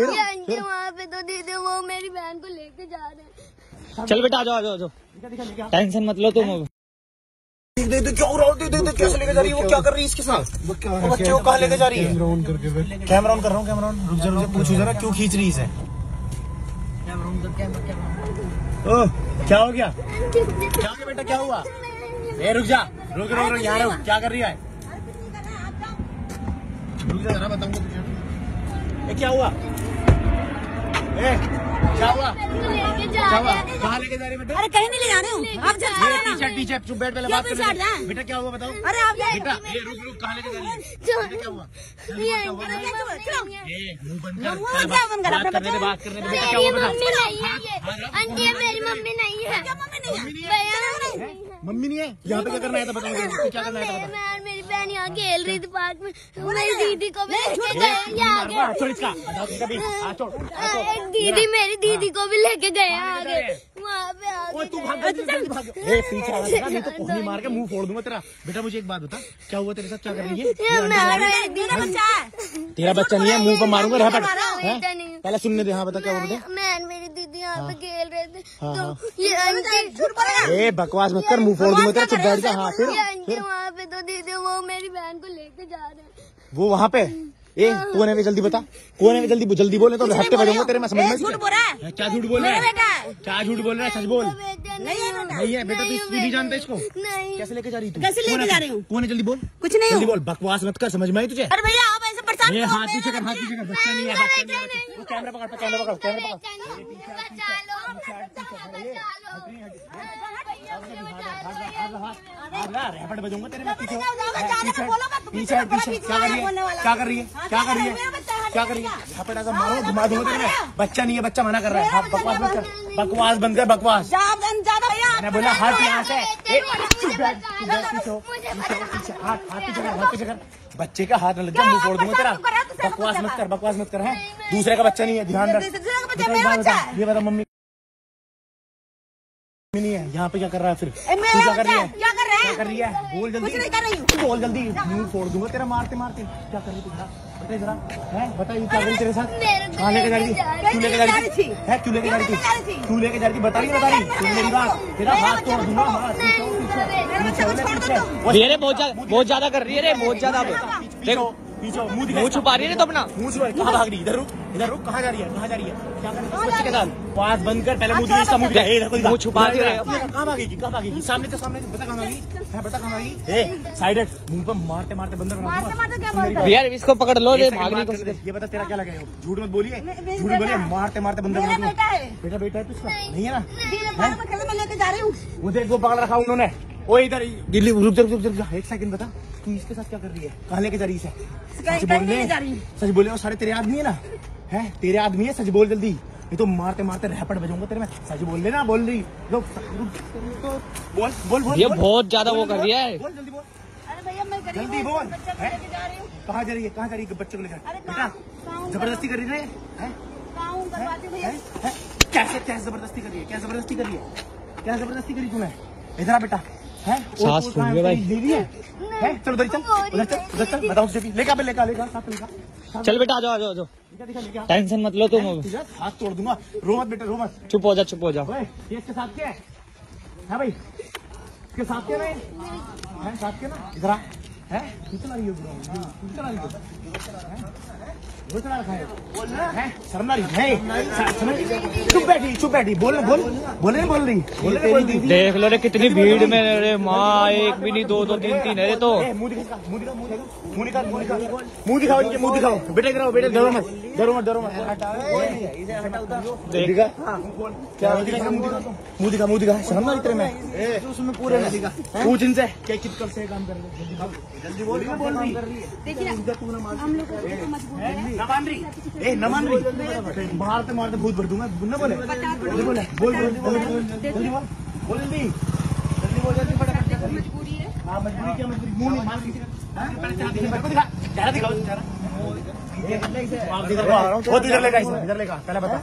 फिर ये आंटी वहाँ पे तो दीदी वो मेरी बहन को लेके जा रहे हैं। चल बेटा आ जाओ आ जाओ टेंशन मत लो तुम। दे दे क्या हो रहा? है? दे दे दे कैसे लेके जा रही है? वो क्या कर रही है इसके साथ? वो बच्चे को कहाँ लेके जा रही है? कैमरा ऑन करके कैमरा ऑन कर रहा हूँ कैमरा ऑन। रुक जा रुक जा पूछू जरा क्यों खींच रही है इसे? ओ क्या हो गया? क्या हो गया बेटा क्या हुआ? ए रुक जा रुक रुक रुक यहाँ रुक। क्या कर रही है? रुक जा जरा बताऊँगा तुझे। ए क्या हुआ? क्या हुआ लेके जा क्या हुआ कहाँ लेके जा रही बेटा? अरे कहीं नहीं ले जा रहे हूँ। आप चुप बैठ पहले बात कर। बेटा क्या हुआ बताओ? अरे आप बेटा ये रुक रुक कहाँ लेके जा रही है? क्या हुआ? है। बात- करने बात करने बेटा क्या हुआ बता मम्मी नहीं है। ये मेरी मम्मी नहीं है। क्या मम्मी नहीं है? भैया नहीं है? मम्मी नहीं है? यहाँ पे क्या करना है तो बताओ क्या करना है बहन यहाँ खेल रही थी पार्क में मेरी दीदी को भी लेके गए आगे हाँ, एक दीदी मेरी दीदी को भी लेके गए आगे वहाँ पे ओए आगे तू भाग गया, तू भाग गया। ए पीछे आ रहा नहीं तो मार के मुँह फोड़ दूँगा तेरा। बेटा मुझे एक बात बता। क्या हुआ तेरे साथ? क्या कर रही है? है तेरा बच्चा नहीं है मुँह पर मारूँगा रह पहले सुनने दे हाँ बता क्या हुआ मैं मेरी दीदी यहाँ पे खेल रहे थे। हाँ, तो ये ए बकवास मत कर मुँह फोड़ दूँगा तेरा चुप बैठ जा हाँ फिर। वहाँ पे वो मेरी बहन को लेके जा रहे हैं वो वहाँ पे ए कौन है वे जल्दी बता कौन है वे जल्दी जल्दी बोले तो हफ़्ते बजूँगा तेरे मैं समझ में झूठ बोल रहा है है क्या झूठ बोल रहा है क्या झूठ बोल रहा है सच बोल नहीं है बेटा नहीं है बेटा तू तू नहीं जानता इसको नहीं कैसे लेके जा रही तू कैसे लेके जा रही हूँ? कौन है जल्दी बोल कुछ नहीं जल्दी बोल बकवास मत कर समझ में आई तुझे अरे भैया आप ऐसे परेशान ये हाथ पीछे कर हाथ पीछे कर बच्चा नहीं है है तू कैमरा पकड़ कैमरा पकड़ कैमरा पकड़ बेटा नहीं बचा लो बचा लो हैं, मत, क्या कर रही है क्या कर रही है क्या कर रही है है ऐसा मारो घुमा बच्चा नहीं है बच्चा मना कर रहा है हाँ, बकवास बंद कर बकवास बंद कर बकवास मैंने बोला हाथ यहाँ से हो, हो, हाथ हाथ पीछे कर हाथ पीछे कर बच्चे का हाथ लग जाए फोड़ दूँगा तेरा बकवास मत कर बकवास मत कर है दूसरे का बच्चा नहीं है ध्यान रख ये बता मम्मी है यहाँ पे क्या कर रहा है फिर? तू क्या कर रही है? क्या कर रहा है। कर रही है? बोल जल्दी। नहीं कर रही हूँ। बोल जल्दी। मुँह फोड़ दूँगा तेरा मारते मारते। क्या कर रही तू बता जरा। है? बता ये क्या तेरे साथ? कहाँ लेके जा रही थी? क्यों लेके जा रही रही थी? थी। है? क्यों लेके जा रही क्यों लेके जा रही थी। थी? क्यों लेके जा रही थी? बता रही बता रही सुन मेरी बात। तेरा हाथ तोड़ दूँगा हाथ पीछे पीछे पीछे पीछे वो ये रे बहुत ज़्यादा बहुत ज़्यादा कर रही है रे बहुत ज़्यादा देखो। हो, मुँह मुँह छुपा रही है तो अपना? मुँह छुपा कहाँ भाग रही इधर रुक इधर रुक कहाँ जा रही है? कहाँ जा रही है? क्या कर रही है? इस बच्चे के साथ। पास बंद कर पहले मुँह इसका मुँह इधर मुँह छुपा दिखा। तू कहाँ भागेगी कहाँ भागेगी सामने तो सामने बता कहाँ है बता ए। साइड मुँह पर मारते मारते बंद कर मारते मारते क्या सुन मेरी बोलता बात। यार इसको पकड़ लो सेकंड भागने बात की। ये बता तेरा क्या लगा? झूठ मत बोलिए। झूठ बोलिए मारते मारते बंद मेरा कर बेटा है। बेटा बेटा है तुझका? नहीं। है ना? रही हूँ। वो देख वो पकड़ रखा उन्होंने। ओ इधर दिल्ली रुक रुक जा, रुक। जा एक सेकंड बता। तू इसके साथ क्या कर रही है? कहाँ लेके जा रही है सच कहीं बोल ले सच बोले वो सारे तेरे आदमी है ना? है? तेरे आदमी है? सच बोल जल्दी। ये तो मारते मारते रैपट बजाऊँगा तेरे में। सच बोल लेना बोल रही। रुक, रुक, बोल बोल बोल ये बोल। बहुत ज़्यादा वो कर रही है। बोल जल्दी बोल। अरे भैया मैं जल्दी बोल। बच्चे को? लेके जा रही कहाँ जा रही है? कहाँ जा रही है बच्चे को लेकर? बेटा ज़बरदस्ती कर रही है? कहाँ करवाती भैया? कैसे कैसे ज़बरदस्ती कर रही है? क्या ज़बरदस्ती कर रही है? क्या ज़बरदस्ती करी तूने? इधर आ बेटा। है? सांस फूल गया भाई। दीदी है? हैं? चल उधर चल उधर चल उधर चल। बताओ उसे भी लेकर लेकर लेकर साथ लेकर साथ चल बेटा आ जाओ आ जाओ आ जाओ। दिखा दिखा लेकर टेंशन मत लो तुम हाथ तोड़ दूँगा। रो मत बेटा रो मत। चुप हो जा चुप हो जा। ओए ये इसके साथ क्या है? है भाई? इसके साथ क्या है है साथ क्या ना? इधर आ। है? तू चला रही हो चला रही हो? चला रखा है। हैं? शर्म रही है? नहीं चुप बैठी चुप बैठी। बोल बोल बोले। बोल रही बोले नहीं। बोल रही देख लो रे कितनी भीड़ में रे माँ एक भी नहीं दो दो तीन तीन है तो। मुँह दिखा मुँह मुँह दिखाओ इनके मुँह दिखाओ। बेटे बेटे डरो मत डरो मत डरो मत। देख। क्या मुँह दिखा। मुँह दिखा शर्म ना तेरे में। पूछ इनसे। क्या कित से काम कर रहे जल्दी बोल जल्दी बोल रही देखिए हम लोग है न मान रही न मारते। मारते भूत भर दूँगा। न बोले। जल्दी बोले। बोल बोल जल्दी बोल बोल। जल्दी जल्दी। बोल जल्दी फटाफट। मजबूरी है। हाँ मजबूरी क्या मजबूरी? मुँह नहीं मार किसी का। हाँ? पहले दिखा मेरे को दिखा चेहरा दिखाओ चेहरा वो इधर लेगा इधर लेगा पहले बता।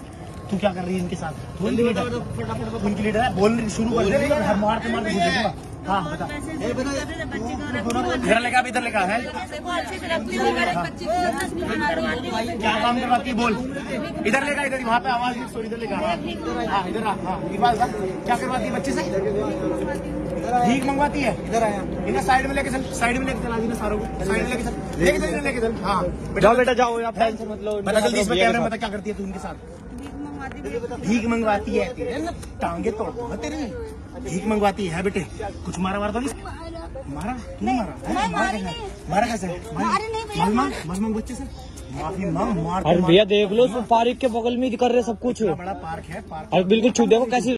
तू क्या कर रही है इनके साथ? तू इनकी लीडर तू है। बोल शुरू कर दे। मारते मारते हाँ बता। इधर लेगा इधर लेगा है। क्या काम करवाती है? बोल। इधर लेगा इधर वहाँ पे आवाज़ इधर लेगा हाँ। हाँ, इधर आ, हाँ क्या करवाती है बच्चे से? भीख मंगवाती है? इधर आया। इधर साइड में लेके चल साइड में लेके चला दी सारों को। साइड में लेके चल लेके चल लेके चल। हाँ। जाओ बेटा जाओ आप टेंशन मत लो बता जल्दी इसमें कैमरे में बता क्या करती है तू उनके साथ? भीख मंगवाती है। तेरे टांगे तोड़ दूँगा तेरे। भीख मंगवाती है बेटे। कुछ मारा मारा तो नहीं? मारा? तू नहीं मारा? मारा कैसे? मारा कैसे? मारे नहीं भैया, मार मांग मार। मांग बच्चे से? माफ़ी मांग मार अरे भैया देख लो पार्क के बगल में ही कर रहे सब कुछ। बड़ा पार्क है पार्क अरे बिल्कुल छू देखो कैसी